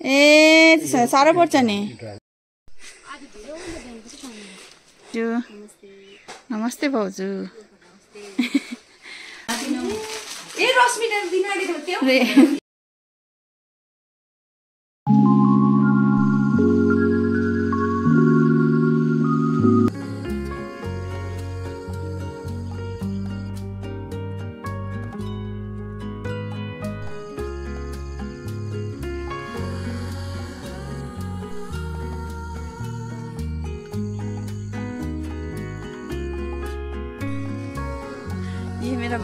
ए साह्रो पर्छ नि। नमस्ते भाउजू। ए रश्मिता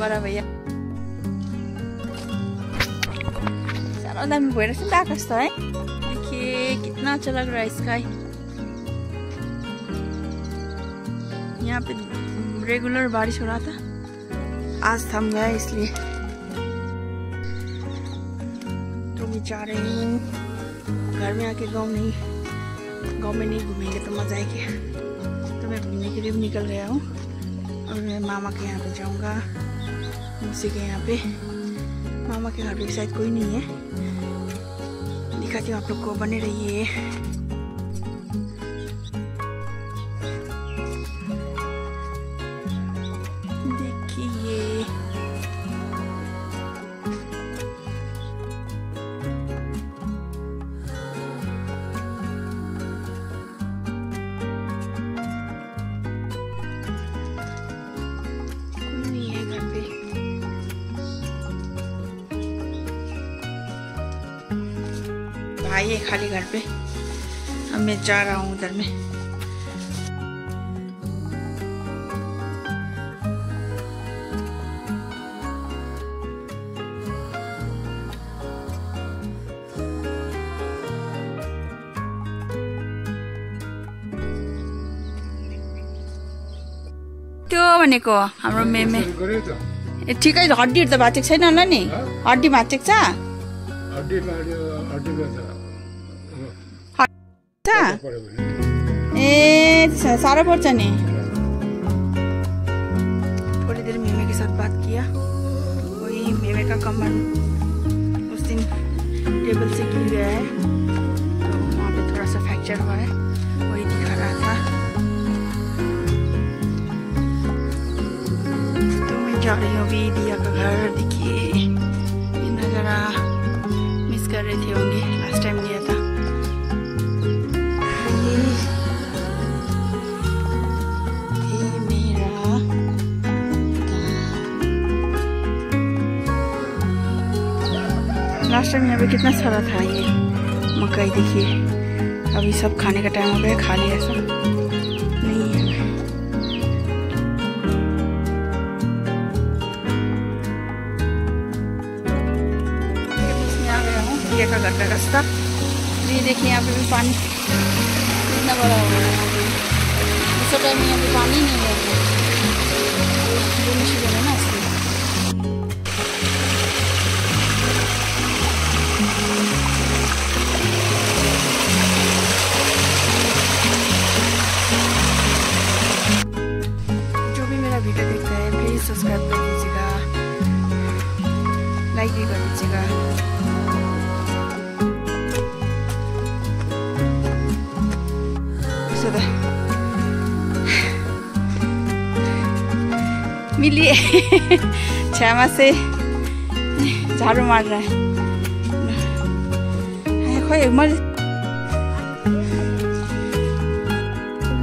दिन आँटेको त्यो रे- ये मेरा बड़ा भैया सारा दामी भइरहेछ नि त आकाश त है देखिए कितना अच्छा लग रहा है स्काई यहाँ पे रेगुलर बारिश हो रहा था आज थम गया इसलिए तो जा रही हूँ घर में आके गाँव नहीं गाँव में नहीं घूमेंगे तो मज़ा आएगी तो मैं घूमने के लिए भी निकल गया हूँ और मैं मामा के यहाँ पे जाऊँगा मौसी के यहाँ पे। मामा के घर पे शायद कोई नहीं है। दिखाती हूँ आप लोग को, बने रहिए। है खाली घर पे। अब मैं जा रहा हूँ उधर में। त्यो भनेको हाम्रो मेमे। ए ठिकै हड्डीहरू त भाँचेको छैन होला नि। हड्डी भाँचेको छ? ए त्यसो भए साह्रो थोड़ी देर मेमे के साथ बात किया वही मेमे का कमर उस दिन टेबल से गिर गया है तो वहाँ पे थोड़ा सा फ्रैक्चर हुआ है वही दिखा रहा था तो मैं जा रही हूँ अभी दिया का घर देखिए ये नज़ारा मिस कर रहे थे होंगे लास्ट टाइम गया लास्ट टाइम यहाँ पे कितना सारा था ये मकई, देखिए। अभी सब खाने का टाइम हो गया, खा लिया सब। का घर का रास्ता। ये देखिए, यहाँ पे भी पानी कितना बड़ा हो गया। है उस टाइम यहाँ पे पानी नहीं है ना। है प्लीज़ सब्सक्राइब कर दीजिएगा लाइक भी कर दीजिएगा So the- मिली छामा से झाड़ू मार रहा है है, खोइ मैले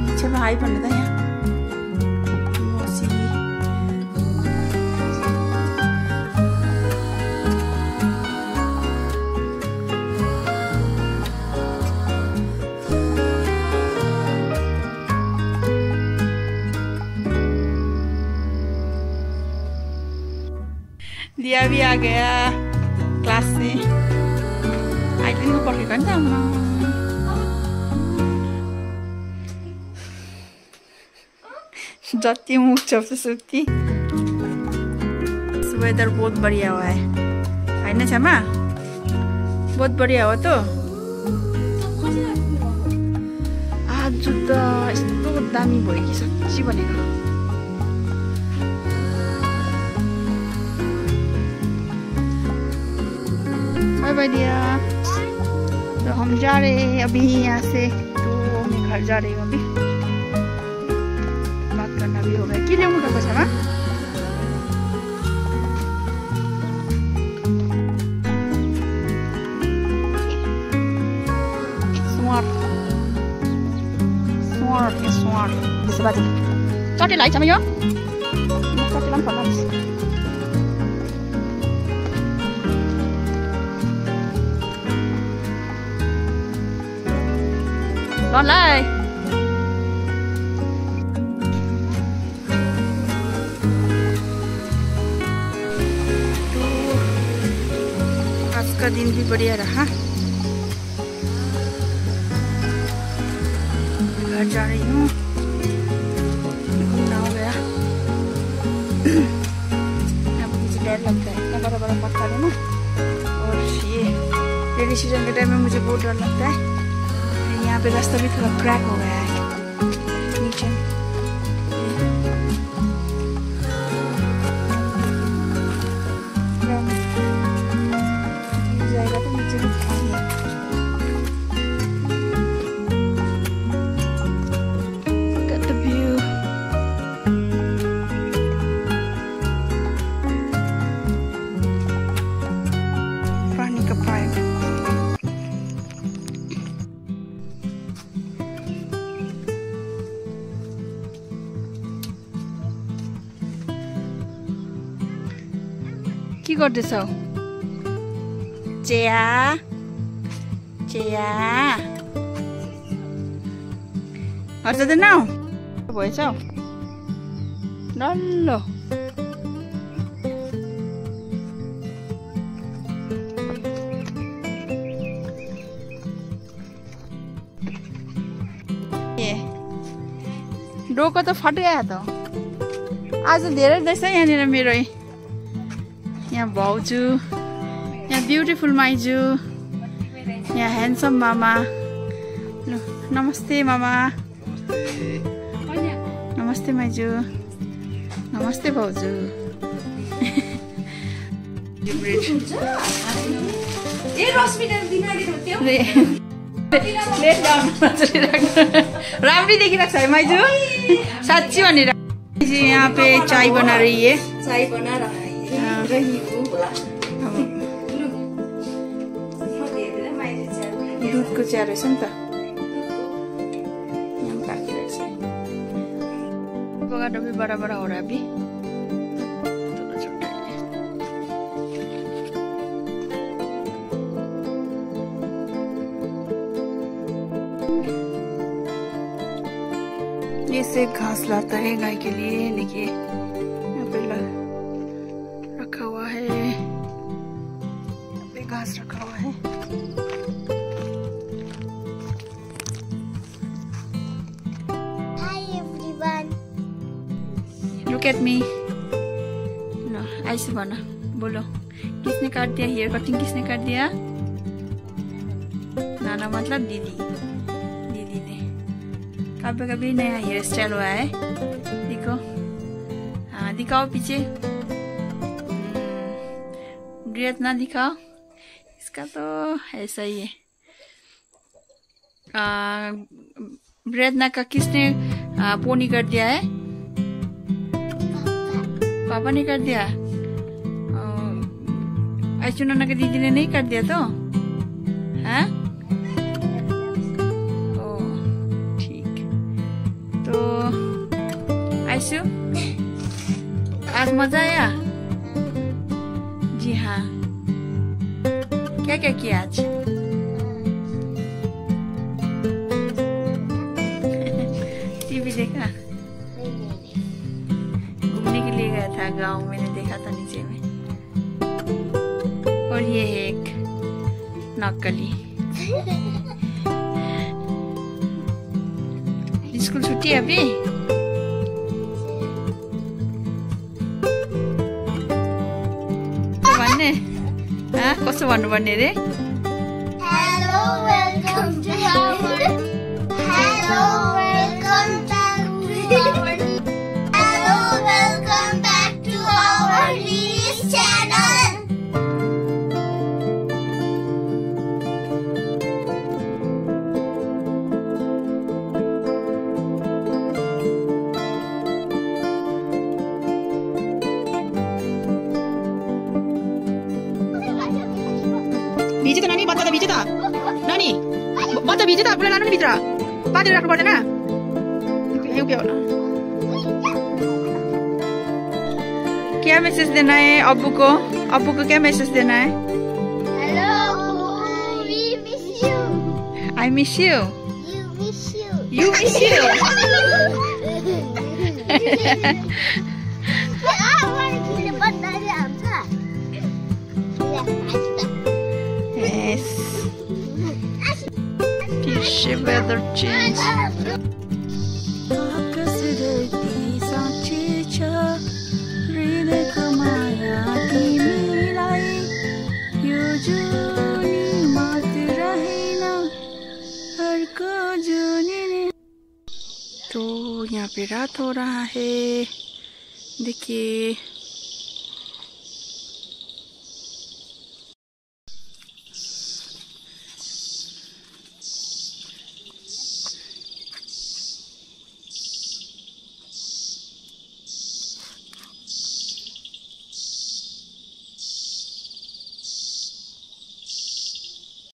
नीचे भाइ भन्नु त यहाँ दिया भी आ गया क्लास से आइदेखिको पर्खेको नि त आम्मा। जति मुख छोप्छु सुत्ती वेदर बहुत बढ़िया हुआ है होइन छ्यामा बहुत बढ़िया हो त आज त यस्तो दामी भयो कि साँच्ची भनेको बाय बाय दिया तो हम जा रहे हैं अभी यहाँ से तो मैं घर जा रही हूँ अभी बात करना भी हो गया के ल्याउनु गएको छ मा Smart. Smart, ya smart. Bisa baca. Cari lah, Đón lại. आज का दिन भी बढ़िया रहा घर जा रही हूँ घूमना हो गया मुझे डर लगता है इतना बड़ा बड़ा पत्थर है ना और ये रेनी सीज़न के टाइम में मुझे बहुत डर लगता है फिर यहाँ पे रास्ता भी थोड़ा क्रैक गर्दैछौ? चिया चिया हर्षदैन? भएछ? हौ डल्लो डोको त फटिगयो त। आज धेरै रहेछ यहाँनिर मेरो। यहाँ भाउजू यहाँ ब्युटिफुल माइजू यहाँ ह्यान्डसम मामा ल, नमस्ते मामा नमस्ते माइजू नमस्ते भाउजू राम्रै देखिरहेको छ है माइजू साँच्ची भनेर यहाँ पे चाय बना रही है। चाय बना रहा हाँ। रही हूँ हेरेर माइली चाय बनाएँ। दुधको चिया रहेछ नि त भी बड़ा बड़ा हो रहा अभी ये से घास लाता है गाय के लिए देखिए एट मी लो ऐसे बना बोलो किसने काट दिया हेयर कटिंग किसने काट दिया नाना मतलब दीदी दीदी ने कभी कभी नया हेयर स्टाइल हुआ है देखो हाँ दिखाओ पीछे ब्रेथ ना दिखाओ इसका तो ऐसा ही है ब्रेदना का किसने पोनी कर दिया है पापा ने कर दिया। ऐसु नाना के दीदी ने नहीं कर दिया तो? हाँ? ओ, ठीक। तो ऐसु आज मज़ा आया? जी हाँ। क्या क्या किया आज? टीवी देखा? घूमने के लिए गया था, गाँव मैंने देखा था नीचे में। और ये है एक नक्कली स्कूल छुट्टी अभी? हाँ? कसो भन्नुपर्ने रे? भिज्यो त आफूलाई लानु नि भित्र। बाँधेर राख्नु पर्दैन। होला? क्या मैसेज देना है अब्बू को अब्बू को क्या मैसेज देना है. I miss you. You miss you अर्को जुनी ने तो यहाँ पे रात हो रहा है। देखिए